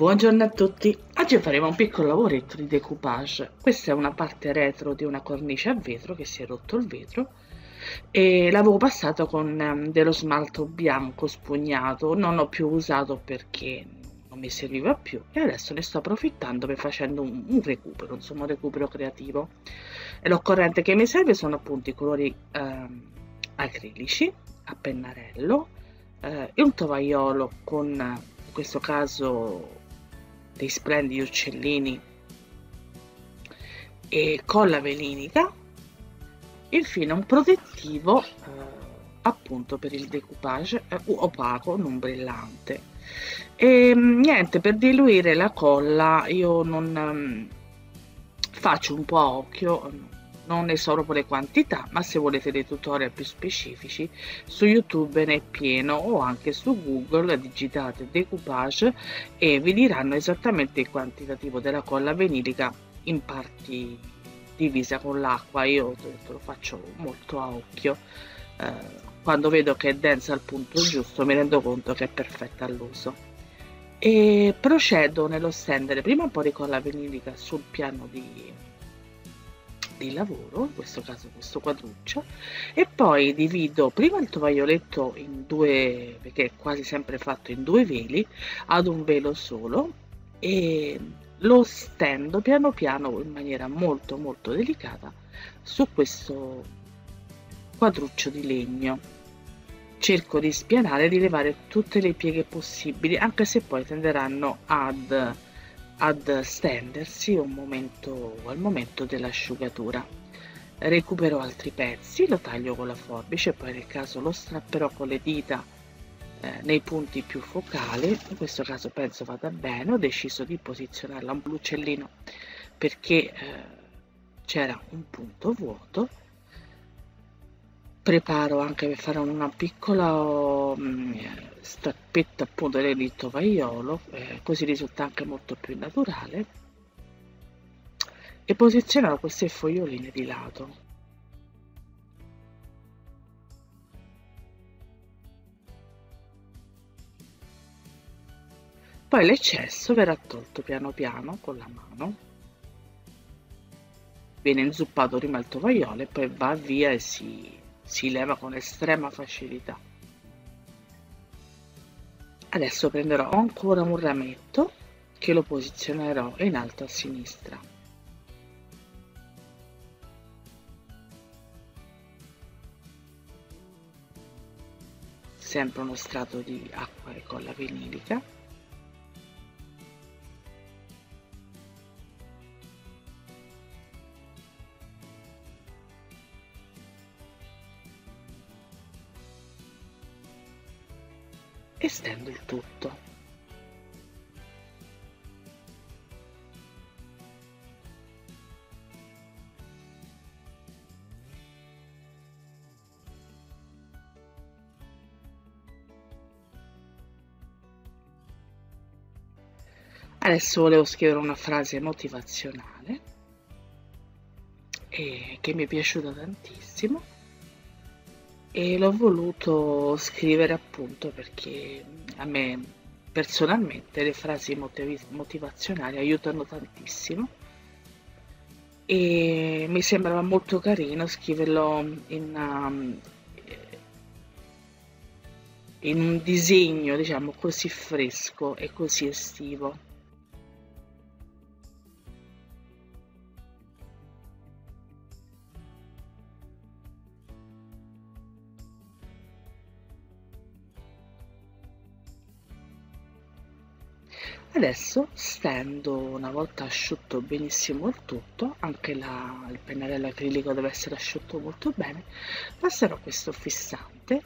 Buongiorno a tutti, oggi faremo un piccolo lavoretto di decoupage. Questa è una parte retro di una cornice a vetro che si è rotto il vetro e l'avevo passato con um, dello smalto bianco spugnato, non l'ho più usato perché non mi serviva più e adesso ne sto approfittando per facendo un, un recupero, insomma un recupero creativo. E l'occorrente che mi serve sono appunto i colori eh, acrilici a pennarello eh, e un tovagliolo con in questo caso dei splendidi uccellini e colla velinica infine un protettivo eh, appunto per il decoupage eh, opaco non brillante. E mm, niente per diluire la colla io non um, faccio un po' a occhio non ne so proprio le quantità ma se volete dei tutorial più specifici su youtube ne è pieno o anche su google digitate decoupage e vi diranno esattamente il quantitativo della colla venilica in parti divisa con l'acqua. Io lo faccio molto a occhio. Eh, quando vedo che è densa al punto giusto mi rendo conto che è perfetta all'uso. E procedo nello stendere prima un po' di colla venilica sul piano di, di lavoro in questo caso questo quadruccio e poi divido prima il tovaglioletto in due perché è quasi sempre fatto in due veli ad un velo solo e lo stendo piano piano in maniera molto molto delicata su questo quadruccio di legno. Cerco di spianare e di levare tutte le pieghe possibili anche se poi tenderanno ad, ad stendersi momento, al momento dell'asciugatura. Recupero altri pezzi lo taglio con la forbice poi nel caso lo strapperò con le dita eh, nei punti più focali. In questo caso penso vada bene ho deciso di posizionarla un uccellino perché eh, c'era un punto vuoto preparo anche per fare una piccola um, strappetta appunto del tovaiolo eh, così risulta anche molto più naturale e posizionerò queste foglioline di lato Poi l'eccesso verrà tolto piano piano con la mano. Viene inzuppato prima il tovagliolo e poi va via e si, si leva con estrema facilità. Adesso prenderò ancora un rametto che lo posizionerò in alto a sinistra. Sempre uno strato di acqua e colla vinilica e stendo il tutto. Adesso volevo scrivere una frase motivazionale che mi è piaciuta tantissimo e l'ho voluto scrivere appunto perché a me personalmente le frasi motivazionali aiutano tantissimo. E mi sembrava molto carino scriverlo in, um, in un disegno diciamo così fresco e così estivo Adesso stendo una volta asciutto benissimo il tutto, anche la, il pennarello acrilico deve essere asciutto molto bene, passerò questo fissante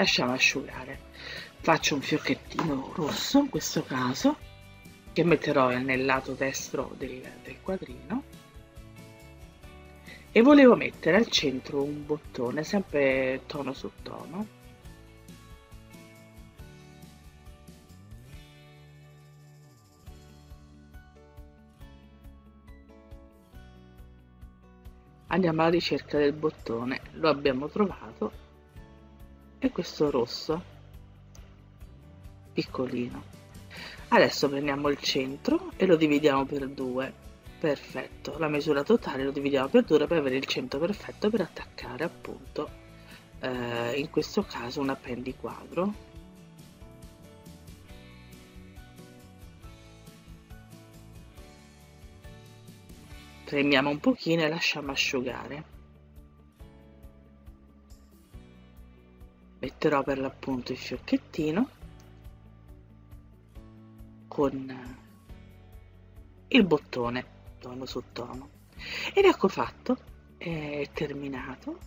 lasciamo asciugare. Faccio un fiocchettino rosso in questo caso che metterò nel lato destro del, del quadrino. E volevo mettere al centro un bottone sempre tono su tono. Andiamo alla ricerca del bottone. Lo abbiamo trovato e questo rosso. Piccolino. Adesso prendiamo il centro e lo dividiamo per due. Perfetto. La misura totale lo dividiamo per due per avere il centro perfetto per attaccare appunto eh, in questo caso un appendiquadro. Premiamo un pochino e lasciamo asciugare metterò per l'appunto il fiocchettino con il bottone tono su tono. Ed ecco fatto è terminato.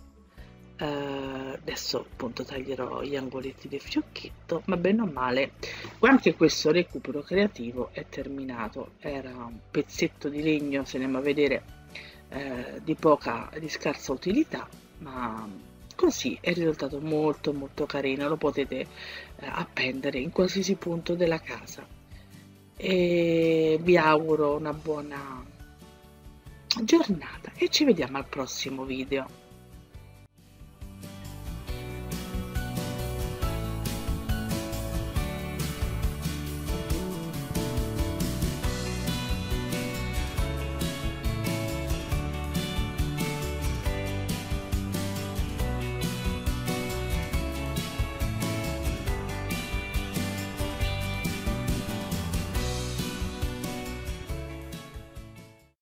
Uh, adesso appunto taglierò gli angoletti del fiocchetto. Ma bene o male anche questo recupero creativo è terminato. Era un pezzetto di legno se andiamo a vedere eh, di poca di scarsa utilità ma così è risultato molto molto carino lo potete eh, appendere in qualsiasi punto della casa. E vi auguro una buona giornata e ci vediamo al prossimo video